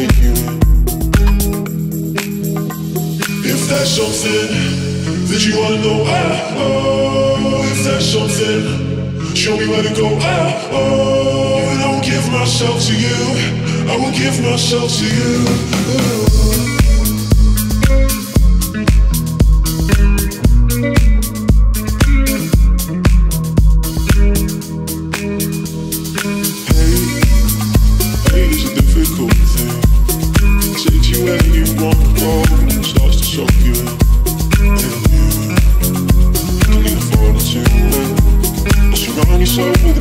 You. If that's something that you wanna know, ah, oh, if that's something, show me where to go, ah, oh, and I will give myself to you. I will give myself to you.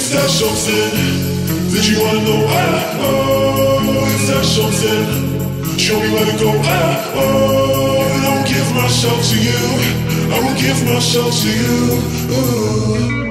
If that's something that you wanna know, ah, oh, if that's something, show me where to go, ah, oh, and I will give myself to you. I will give myself to you. Ooh.